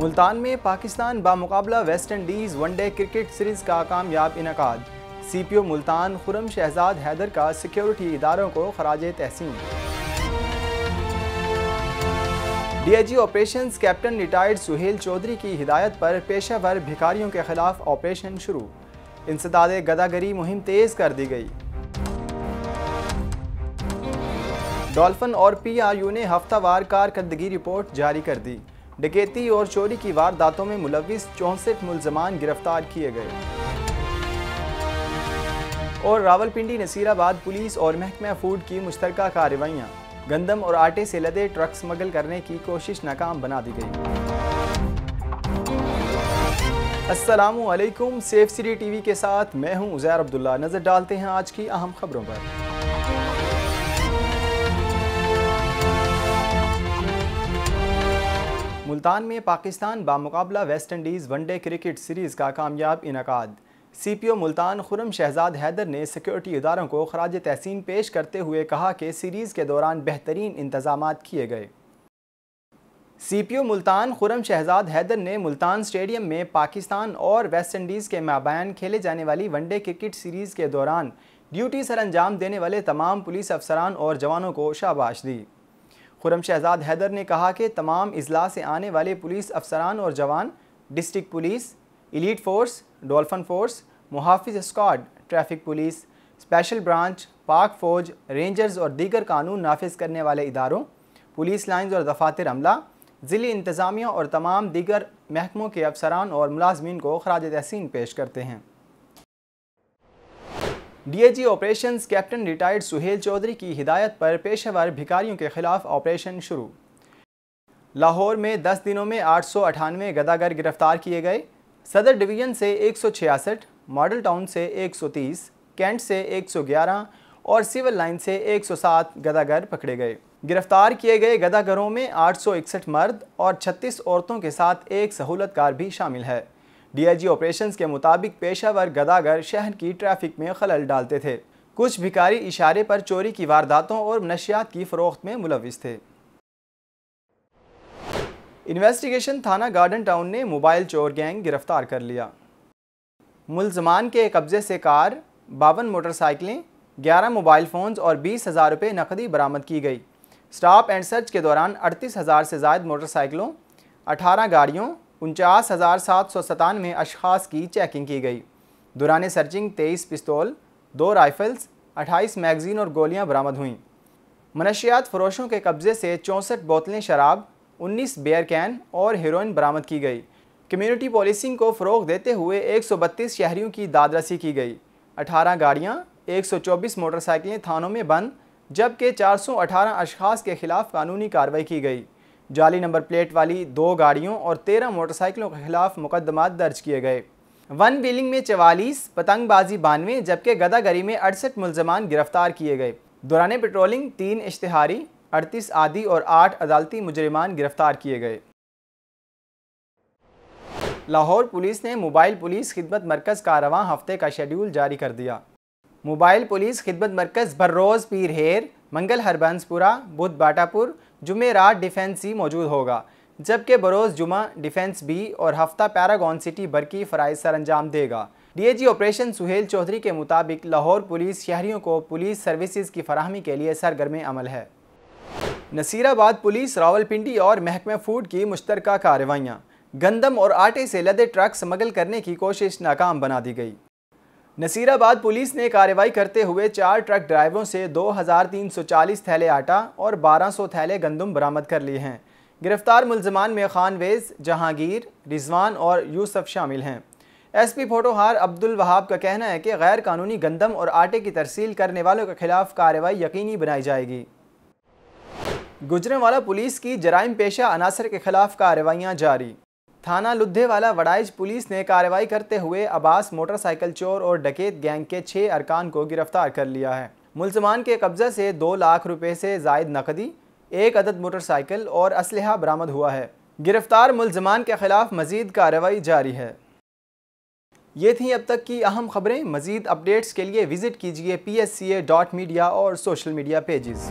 मुल्तान में Pakistan बामुकाबला West Indies one day cricket series का कामयाब इनका C P O Multan Khurram Shahzad Haider का सिक्योरिटी इदारों को खराज तहसीन। D I G operation captain retired Suhail Chaudhry की हिदायत पर पेशा वर भिखारियों के खिलाफ ऑपरेशन शुरू। इंसदाद गदागरी मुहिम तेज़ कर दी गई। डॉल्फन और पी आर यू ने हफ्तावार कारकर्दगी रिपोर्ट जारी कर दी। डकैती और चोरी की वारदातों में मुलविस चौंसठ मुलजमान गिरफ़्तार किए गए। और रावलपिंडी, नसीराबाद पुलिस और महकमा फ़ूड की मुश्तर कार्रवाइयाँ। गंदम और आटे से लदे ट्रक स्मगल करने की कोशिश नाकाम बना दी गई। असलकुम सेफ़ सिटी टीवी के साथ मैं हूँ उजैर अब्दुल्ला। नज़र डालते हैं आज की अहम खबरों पर। मुल्तान में Pakistan बामुकाबला West Indies one day cricket series का कामयाब इनका C P O Multan Khurram Shahzad Haider ने सिक्योरिटी इदारों को खराज तहसीन पेश करते हुए कहा कि सीरीज़ के दौरान बेहतरीन इंतज़ाम किए गए। C P O Multan Khurram Shahzad Haider ने मुल्तान स्टेडियम में पाकिस्तान और वेस्ट इंडीज़ के माबान खेले जाने वाली वनडे क्रिकेट सीरीज़ के दौरान ड्यूटी सर अंजाम देने वाले तमाम पुलिस अफसरान और जवानों को शाबाश दी। खुरम शहजाद हैदर ने कहा कि तमाम अजला से आने वाले पुलिस अफसरान और जवान, district police elite force, dolphin force मुहाफ़ squad, traffic police, special branch, Pak फ़ौज, रेंजर्स और दीगर कानून नाफिज करने वाले इदारों, पुलिस लाइन्स और दफातर अमला, ज़िली इंतज़ामिया और तमाम दीगर महकमों के अफसरान और मुलाजमीन को खराज तहसीन पेश करते हैं। DIG operations captain retired Suhail Chaudhry की हिदायत पर पेशेवर भिखारियों के खिलाफ ऑपरेशन शुरू। लाहौर में 10 दिनों में आठ सौ अठानवे गदागर गिरफ़्तार किए गए। सदर डिवीज़न से एक सौ छियासठ मॉडल टाउन से 130, कैंट से 111 और सिविल लाइन से 107 गदागर पकड़े गए। गिरफ़्तार किए गए गदागरों में आठ सौ इकसठ मर्द और 36 औरतों के साथ एक सहूलतकार भी शामिल है। डीआईजी ऑपरेशंस के मुताबिक पेशावर गदागर शहर की ट्रैफ़िक में खलल डालते थे। कुछ भिकारी इशारे पर चोरी की वारदातों और नशियात की फ़रोख्त में मुलविस थे। इन्वेस्टिगेशन थाना गार्डन टाउन ने मोबाइल चोर गैंग गिरफ़्तार कर लिया। मुलजमान के कब्ज़े से कार, बावन मोटरसाइकिलें, ग्यारह मोबाइल फ़ोन्स और बीस हज़ार रुपये नकदी बरामद की गई। स्टॉप एंड सर्च के दौरान अड़तीस हज़ार से जायद मोटरसाइकिलों, अठारह गाड़ियों उनचास हज़ार सात सौ सतानवे अशास की चेकिंग की गई। दौरान सर्चिंग तेईस पिस्तौल, दो राइफल्स अट्ठाईस मैगज़ीन और गोलियाँ बरामद हुईं। मनशियात फरोशों के कब्ज़े से चौंसठ बोतलें शराब, उन्नीस बेयर कैन और हेरोइन बरामद की गई। कम्युनिटी पॉलिसिंग को फ़रोग देते हुए एक सौ बत्तीस शहरीों की दादरसी की गई। अठारह गाड़ियाँ, एक सौ चौबीस मोटरसाइकिलें थानों में बंद, जबकि चार सौ अठारह अशास के खिलाफ कानूनी कार्रवाई की गई। जाली नंबर प्लेट वाली दो गाड़ियों और तेरह मोटरसाइकिलों के खिलाफ मुकदमा दर्ज किए गए। वन व्हीलिंग में चवालीस, पतंगबाजी बानवे, जबकि गदागरी में अड़सठ मुलजमान गिरफ़्तार किए गए। दौरान पेट्रोलिंग, तीन इश्तहारी, अड़तीस आदि और आठ अदालती मुजरिमान गिरफ़्तार किए गए। लाहौर पुलिस ने मोबाइल पुलिस खिदमत मरकज़ का रवा हफ़्ते का शेड्यूल जारी कर दिया। मोबाइल पुलिस खिदमत मरकज़ बर्रोज़ पीर हेर मंगल, हरबंसपुरा, बुध, बाटापुर जुमेरात डिफेंस सी मौजूद होगा, जबकि बरोज़ जुमा डिफेंस बी और हफ़्ता पैरागॉन सिटी बरकी फ़राइज सर अंजाम देगा। डीएजी ऑपरेशन सुहेल चौधरी के मुताबिक लाहौर पुलिस शहरीों को पुलिस सर्विसेज़ की फराहमी के लिए सरगर्म अमल है। नसीराबाद पुलिस, रावलपिंडी और महकमा फ़ूड की मुश्तर कार्रवाइयाँ। गंदम और आटे से लदे ट्रक स्मगल करने की कोशिश नाकाम बना दी गई। नसीराबाद पुलिस ने कार्रवाई करते हुए चार ट्रक ड्राइवरों से 2,340 थैले आटा और 1200 थैले गंदम बरामद कर लिए हैं। गिरफ़्तार मुलजमान में खानवेज जहांगीर रिजवान और यूसफ शामिल हैं। एसपी फोटोहार अब्दुल वहाब का कहना है कि गैर कानूनी गंदम और आटे की तरसील करने वालों के खिलाफ कार्रवाई यकीनी बनाई जाएगी। गुजरेवाला पुलिस की जराइम पेशा अनासर के खिलाफ कार्रवाइयाँ जारी। थाना लुद्धेवाला वड़ाइज पुलिस ने कार्रवाई करते हुए अब्बास मोटरसाइकिल चोर और डकैत गैंग के छः अरकान को गिरफ़्तार कर लिया है। मुलजमान के कब्ज़े से दो लाख रुपए से जायद नकदी, एक अदद मोटरसाइकिल और असलहा बरामद हुआ है। गिरफ़्तार मुलजमान के खिलाफ मजीद कार्रवाई जारी है। ये थी अब तक की अहम खबरें। मजीद अपडेट्स के लिए विज़िट कीजिए P S C A dot media और सोशल मीडिया पेजेस